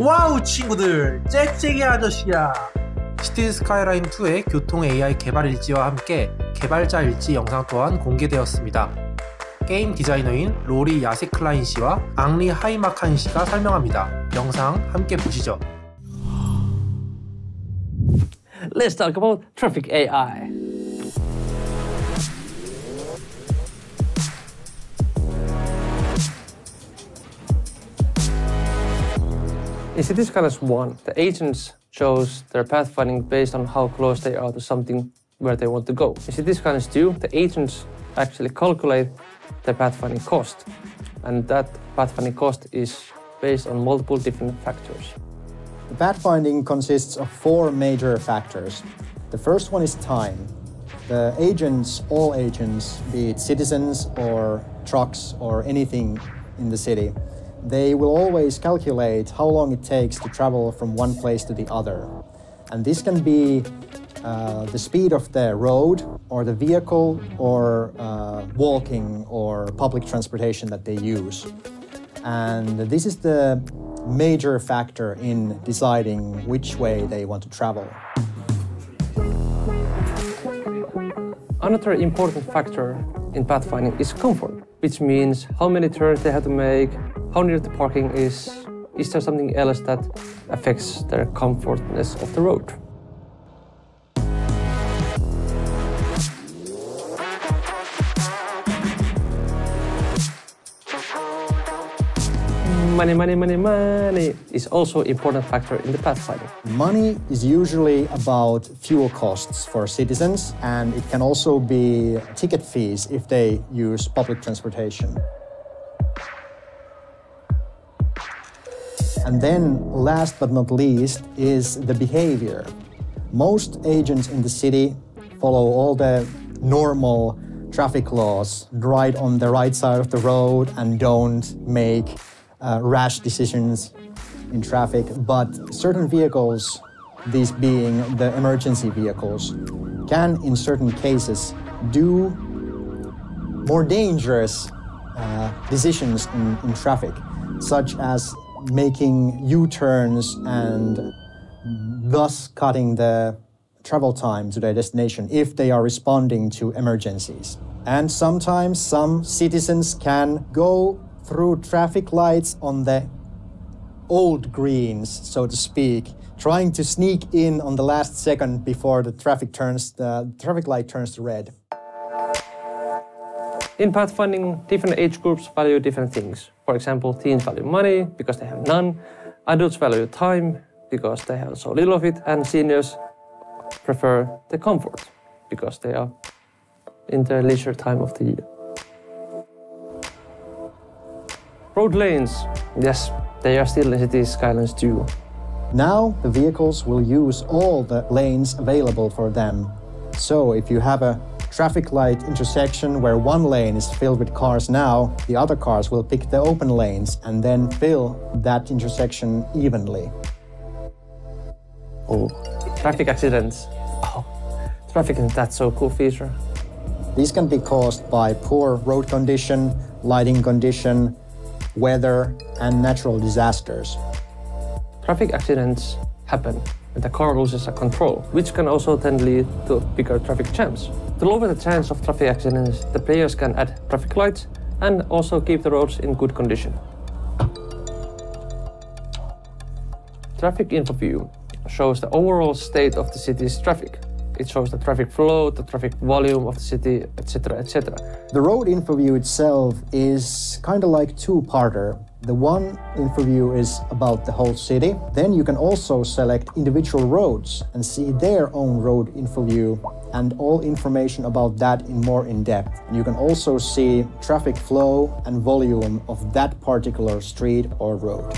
와우 친구들 짹짹이 아저씨야 시티 스카이라인 2의 교통 AI 개발 일지와 함께 개발자 일지 영상 또한 공개되었습니다. 게임 디자이너인 로리 야세 클라인 씨와 앙리 하이마칸 씨가 설명합니다. 영상 함께 보시죠. Let's talk about traffic AI. Skylines 1, the agents chose their pathfinding based on how close they are to something where they want to go. Skylines 2, the agents actually calculate the pathfinding cost, and that pathfinding cost is based on multiple different factors. The pathfinding consists of four major factors. The first one is time. The agents, all agents, be it citizens or trucks or anything in the city, they will always calculate how long it takes to travel from one place to the other. And this can be uh, the speed of the road or the vehicle or uh, walking or public transportation that they use. And this is the major factor in deciding which way they want to travel. Another important factor in pathfinding is comfort, which means how many turns they have to make, how near the parking is, is there something else that affects their comfortness of the road. Money, money, money, money is also important factor in the pathfinding. Money is usually about fuel costs for citizens, and it can also be ticket fees if they use public transportation. And then, last but not least, is the behavior. Most agents in the city follow all the normal traffic laws, ride on the right side of the road, and don't make uh, rash decisions in traffic. But certain vehicles, these being the emergency vehicles, can, in certain cases, do more dangerous uh, decisions in, in traffic, such as making U turns and thus cutting the travel time to their destination if they are responding to emergencies. And sometimes some citizens can go through traffic lights on the old greens, so to speak, trying to sneak in on the last second before the traffic turns the traffic light turns to red. In pathfinding, different age groups value different things. For example, teens value money because they have none, adults value time because they have so little of it, and seniors prefer the comfort because they are in their leisure time of the year. Road lanes, yes, they are still in city skylines too. Now the vehicles will use all the lanes available for them. So if you have a traffic light intersection where one lane is filled with cars now, the other cars will pick the open lanes and then fill that intersection evenly. Oh, traffic accidents. Oh, traffic is that so cool feature. These can be caused by poor road condition, lighting condition, weather, and natural disasters. Traffic accidents happen when the car loses a control, which can also then lead to bigger traffic jams. To lower the chance of traffic accidents, the players can add traffic lights and also keep the roads in good condition. Traffic info view shows the overall state of the city's traffic. It shows the traffic flow, the traffic volume of the city, etc., etc. The road info view itself is kind of like two-parter. The one info view is about the whole city. Then you can also select individual roads and see their own road info view and all information about that in more in depth. And you can also see traffic flow and volume of that particular street or road.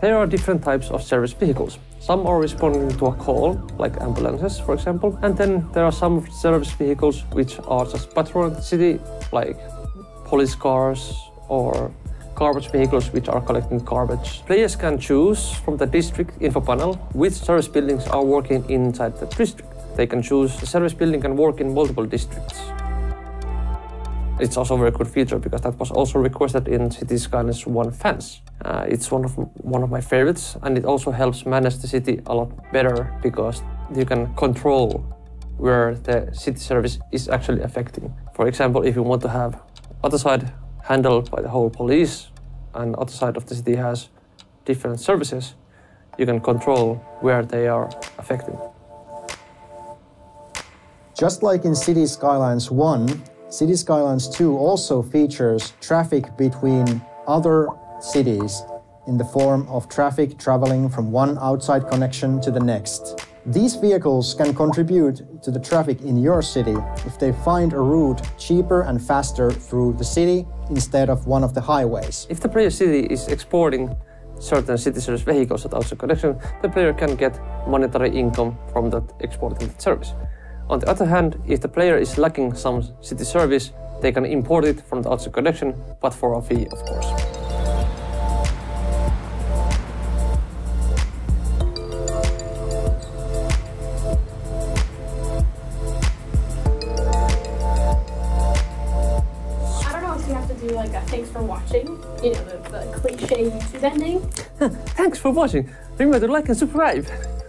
There are different types of service vehicles. Some are responding to a call, like ambulances, for example, and then there are some service vehicles which are just patrolling the city, like police cars or garbage vehicles which are collecting garbage. Players can choose from the district info panel which service buildings are working inside the district. They can choose the service building can work in multiple districts. It's also a very good feature because that was also requested in City Skylines 1 fans. Uh, it's one of one of my favorites, and it also helps manage the city a lot better because you can control where the city service is actually affecting. For example, if you want to have other side handled by the whole police and other side of the city has different services, you can control where they are affecting. Just like in City Skylines 1, City Skylines 2 also features traffic between other cities in the form of traffic traveling from one outside connection to the next. These vehicles can contribute to the traffic in your city if they find a route cheaper and faster through the city instead of one of the highways. If the player city is exporting certain city service vehicles at outside connection, the player can get monetary income from that exporting service. On the other hand, if the player is lacking some city service, they can import it from the outside collection, but for a fee, of course. I do like a thanks for watching, you know, the, the cliche YouTube ending. thanks for watching. Remember to like and subscribe.